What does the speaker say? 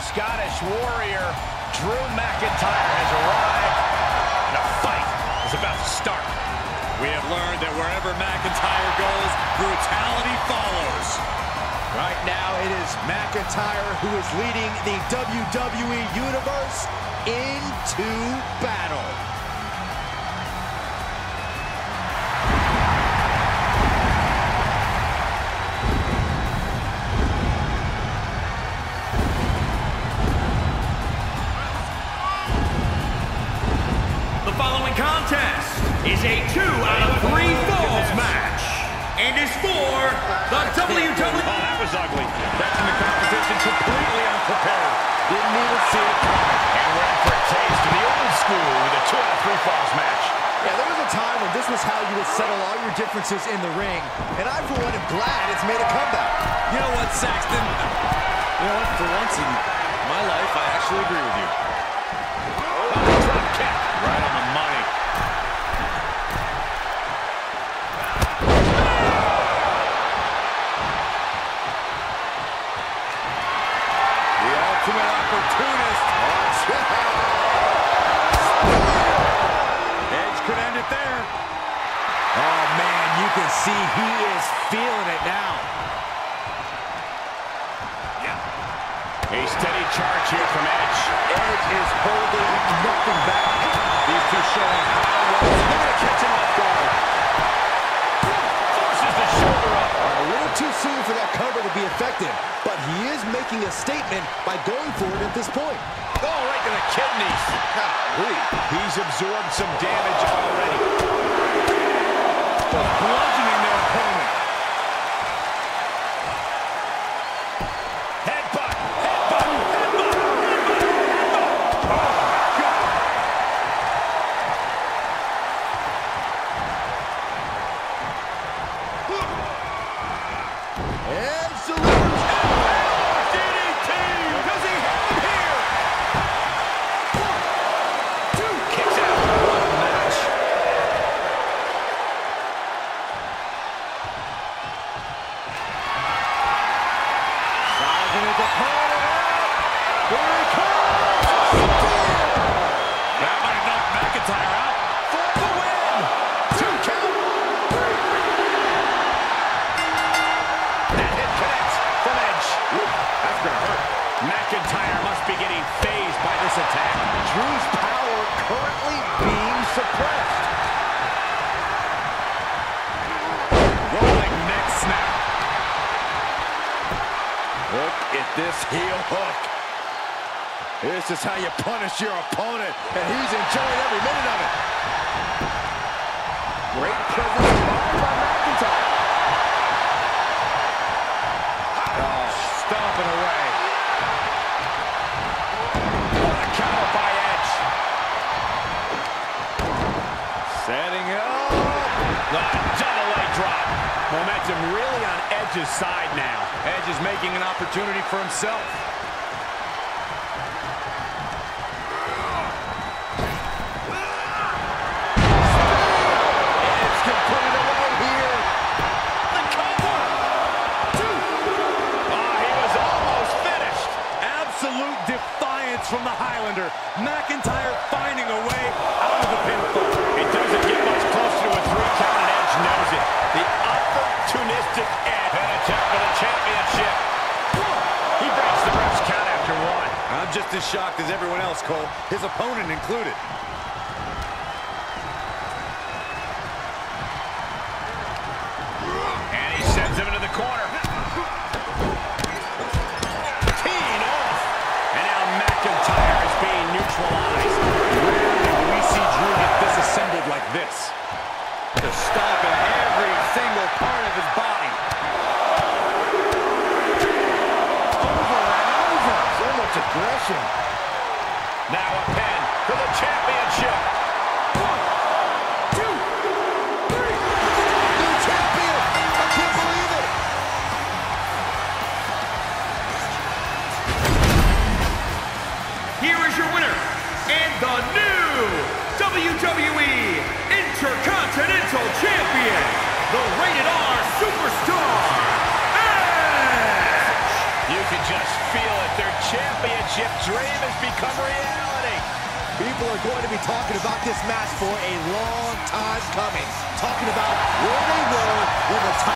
Scottish warrior, Drew McIntyre, has arrived, and a fight is about to start. We have learned that wherever McIntyre goes, brutality follows. Right now, it is McIntyre who is leading the WWE Universe into battle. Is a two out of three falls match and is for the WWE. Oh, that was ugly. That's in the competition completely unprepared. Didn't even see it coming. And we're in for a taste of the old school with a two out of three falls match. Yeah, there was a time when this was how you would settle all your differences in the ring, and I, for one, am glad it's made a comeback. You know what, Saxton? You know what? For once in my life, I actually agree with you. See he is feeling it now. Yeah. A steady charge here from Edge. Edge is holding nothing back. These two showing how well. They're going to catch him off guard. Forces the shoulder up. A little too soon for that cover to be effective, but he is making a statement by going for it at this point. Oh, right to the kidneys. Golly, he's absorbed some damage already. Just bludgeoning His opponent up. Here he comes. That might knock McIntyre out. For the win. Two count. That hit connects from Edge. That's gonna hurt. McIntyre must be getting fazed by this attack. Drew's power currently being suppressed. Look at this heel hook. This is how you punish your opponent, and he's enjoying every minute of it. Great presence by McIntyre. Oh, stomping away. What a counter by Edge. Setting up. The double leg drop. Momentum really on Edge's side now. Edge is making an opportunity for himself. Edge can put it just as shocked as everyone else, Cole, his opponent included. Now a pin for the championship. One, two, three. New champion. I can't believe it. Here is your winner and the new WWE Intercontinental Champion, the Rated R Superstar, Edge! You can just feel it. Their championship dream has become reality. People are going to be talking about this match for a long time coming. Talking about where they were when the